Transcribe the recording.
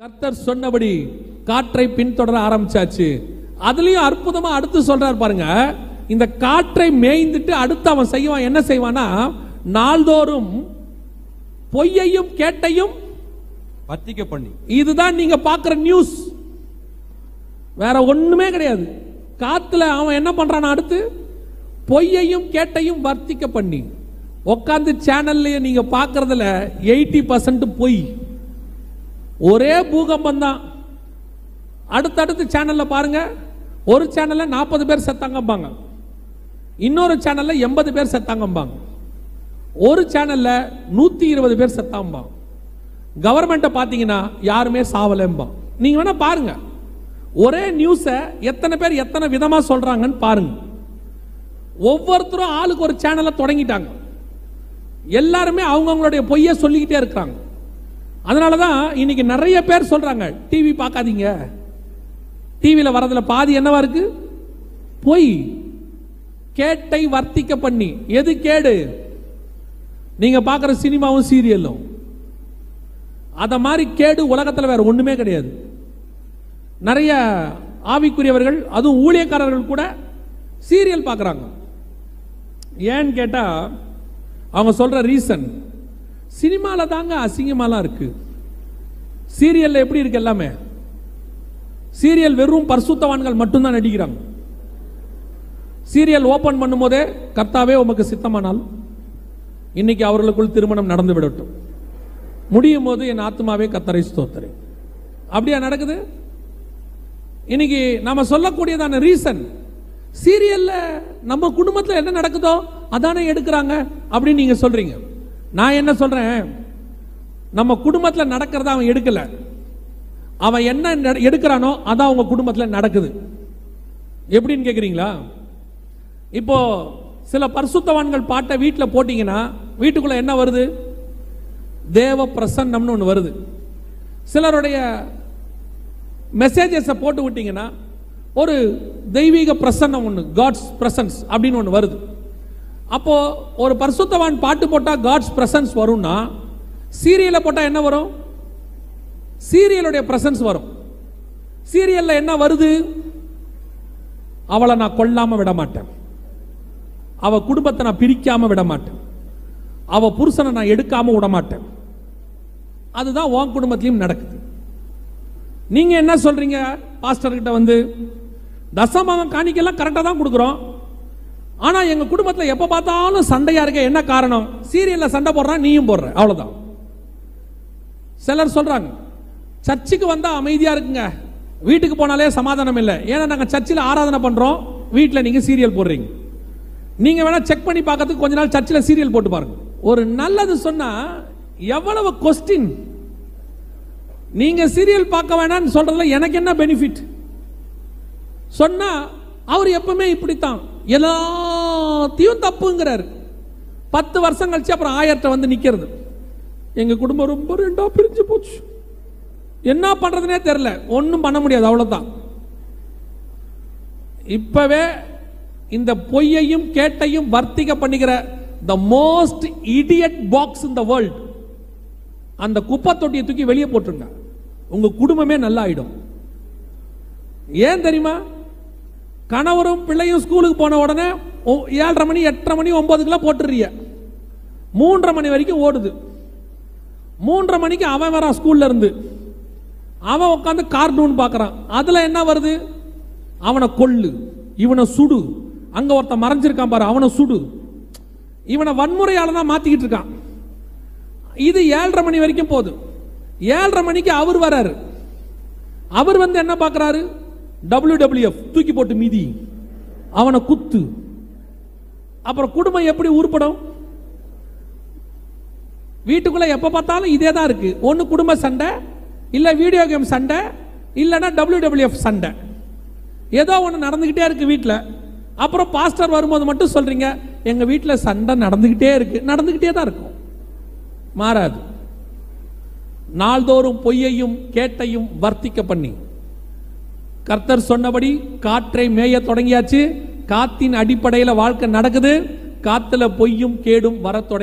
கர்த்தர் சொன்னபடி காற்றை பின்தொடர ஆரம்பிச்சாச்சு. அதுலயும் அற்புதமா அடுத்து சொல்றார் பாருங்க. இந்த காற்றை மேய்ந்துட்டு அடுத்து அவன் செய்வான் என்ன செய்வானா நாள்தோறும் பொய்யையும் கேட்டையும் வர்த்திக்க பண்ணி. இதுதான் நீங்க பார்க்குற நியூஸ் வேற ஒண்ணுமே கிடையாது. காத்துல அவன் என்ன பண்றான் அடுத்து பொய்யையும் கேட்டையும் வர்த்திக்க பண்ணி. உட்காந்து சேனல்லையே நீங்க பார்க்கறதுல எயிட்டி பர்சன்ட் பொய். ஒரே பூகம்பம் தான் அடுத்தடுத்து சேனல்ல பாருங்க. ஒரு சேனல்ல நாற்பது பேர் செத்தாங்கம்பாங்க. இன்னொரு சேனல்ல எண்பது பேர் செத்தாங்கம்பாங்க. ஒரு சேனல்ல நூத்தி இருபது பேர் செத்தாம்பாங்க கவர்மெண்ட்டை பார்த்தீங்கன்னா யாருமே சாவலம்பான் நீங்க வேணா பாருங்க. ஒரே நியூஸை எத்தனை பேர் எத்தனை விதமா சொல்றாங்கன்னு பாருங்க. ஒவ்வொருத்தரும் ஆளுக்கு ஒரு சேனலை தொடங்கிட்டாங்க. எல்லாருமே அவங்கவுங்களுடைய பொய்யை சொல்லிக்கிட்டே இருக்கிறாங்க. அதனால தான் இன்னைக்கு நிறைய பேர் சொல்றாங்க டிவி பார்க்காதீங்க. டிவியில் வரதுல பாதி என்னவா இருக்கு? பொய். கேட்டை வர்த்திக்க பண்ணி. எது கேடு? நீங்க பார்க்குற சினிமாவும் சீரியலும். அதை மாதிரி கேடு உலகத்தில் வேற ஒன்றுமே கிடையாது. நிறைய ஆவிக்குரியவர்கள் அதுவும் ஊழியக்காரர்கள் கூட சீரியல் பார்க்குறாங்க. ஏன்னு கேட்டால் அவங்க சொல்ற ரீசன் சினிமாவில் தாங்க அசிங்கமாலாம் இருக்கு. சீரியல்ல எப்படி இருக்கு எல்லாமே? சீரியல் வெறும் பரிசுத்தவான்கள் மட்டும்தான் நடிக்கிறாங்க. சீரியல் ஓபன் பண்ணும்போதே கர்த்தாவே உமக்கு சித்தமானால் இன்னைக்கு அவர்களுக்குள் திருமணம் நடந்து விடட்டும். முடியும் போது என் ஆத்மாவே கத்தரை ஸ்தோத்தரை அப்படியா நடக்குது? இன்னைக்கு நாம சொல்லக்கூடியதான ரீசன் சீரியல்ல நம்ம குடும்பத்தில் என்ன நடக்குதோ அதானே எடுக்கிறாங்க அப்படின்னு நீங்க சொல்றீங்க. நான் என்ன சொல்றேன்? நம்ம குடும்பத்தில் நடக்கிறத அவன் எடுக்கல. அவன் என்ன எடுக்கிறானோ அதான் அவங்க குடும்பத்தில் நடக்குது. எப்படின்னு கேட்குறீங்களா இப்போ சில பரிசுத்தவான்கள் பாட்டை வீட்டில் போட்டிங்கன்னா வீட்டுக்குள்ள என்ன வருது? தேவ பிரசன்னம்னு ஒன்று வருது. சிலருடைய மெசேஜஸை போட்டு விட்டீங்கன்னா ஒரு தெய்வீக பிரசன்னம் ஒன்று காட்ஸ் பிரசன்ஸ் அப்படின்னு ஒன்று வருது. அப்போ ஒரு பரிசுத்தவான் பாட்டு போட்டால் காட்ஸ் பிரசன்ஸ் வரும்னா சீரியலை போட்டால் என்ன வரும்? சீரியலுடைய பிரசன்ஸ் வரும். சீரியல்ல என்ன வருது? அவளை நான் கொல்லாம விட மாட்டேன். அவ குடும்பத்தை நான் பிரிக்காம விட மாட்டேன். அவ புருஷனை நான் எடுக்காம விட மாட்டேன். அதுதான் உன் குடும்பத்திலையும் நடக்குது. நீங்க என்ன சொல்றீங்க? பாஸ்டர் கிட்ட வந்து தசமாக காணிக்கெல்லாம் கரெக்டாக தான் கொடுக்குறோம். ஆனா எங்க குடும்பத்துல எப்ப பார்த்தாலும் சண்டையா இருக்க என்ன காரணம்? சீரியல்ல சண்டை போடுறான் நீயும் போடுற. அவ்வளவுதான். சிலர் சொல்றாங்க சர்ச்சுக்கு வந்தா அமைதியா இருக்குங்க. வீட்டுக்கு போனாலே சமாதானம் இல்லை. ஏன்னா நாங்க சர்ச்சில் ஆராதனை பண்றோம். வீட்டில் நீங்க சீரியல் போடுறீங்க. நீங்க வேணா செக் பண்ணி பார்க்கறதுக்கு கொஞ்ச நாள் சர்ச்சில் சீரியல் போட்டு பாருங்க. ஒரு நல்லது சொன்னா எவ்வளவு கொஸ்டின் நீங்க சீரியல் பார்க்க வேணாம்னு சொல்றதுல எனக்கு என்ன பெனிஃபிட் சொன்னா அவர் எப்பவுமே இப்படித்தான். எல்லாத்தையும் தப்புங்கிறாரு. பத்து வருஷம் கழிச்சு அப்புறம் ஆயிரத்தை வந்து நிக்கிறது. எங்க குடும்பம் ரொம்ப ரெண்டா பிரிஞ்சு போச்சு. என்ன பண்றதுனே தெரியல. ஒன்றும் பண்ண முடியாது அவ்வளவுதான். இப்பவே இந்த பொய்யையும் கேட்டையும் வர்த்திக பண்ணிக்கிற the most idiot box in the world அந்த குப்பை தொட்டியை தூக்கி வெளியே போட்டுருங்க. உங்க குடும்பமே நல்லா ஆயிடும் ஏன் தெரியுமா? கணவரும் பிள்ளையும் ஸ்கூலுக்கு போன உடனே ஒ- ஏழரை மணி எட்டரை மணி ஒன்பதுக்குலாம் போட்டுறிய மூன்றரை மணி வரைக்கும் ஓடுது. மூன்றரை மணிக்கு அவன் வரான் ஸ்கூல்ல இருந்து. அவன் உட்காந்து கார்ட்டூன் பார்க்குறான். அதில் என்ன வருது? அவனை கொல்லு. இவனை சுடு. அங்கே ஒருத்தன் மறைஞ்சிருக்கான் பாரு அவனை சுடு. இவனை வன்முறையால தான் மாத்திக்கிட்டு இருக்கான். இது ஏழரை மணி வரைக்கும் போகுது. ஏழரை மணிக்கு அவர் வராரு. அவர் வந்து என்ன பார்க்குறாரு? WWF தூக்கி போட்டு மீதி. அவனை குத்து. அப்புறம் குடும்பம் எப்படி உருப்படும்? வீட்டுக்குள்ள எப்ப பார்த்தாலும் இதே தான் இருக்கு. ஒன்னு குடும்ப சண்டை இல்ல வீடியோ கேம் சண்டை இல்லைன்னா WWF சண்டை. ஏதோ ஒன்று நடந்துகிட்டே இருக்கு வீட்டில் அப்புறம் பாஸ்டர் வரும்போது மட்டும் சொல்றீங்க எங்க வீட்டில் சண்டை நடந்துகிட்டே இருக்கு. நடந்துகிட்டே தான் இருக்கும். மாறாது. நாள்தோறும் பொய்யையும் கேட்டையும் வர்த்திக்க பண்ணி. கர்த்தர் சொன்னபடி காற்றை மேய தொடங்கியாச்சு. காத்தின் அடிப்படையில் வாழ்க்கை நடக்குது. காத்துல பொய்யும் கேடும் வரத் தொடங்கி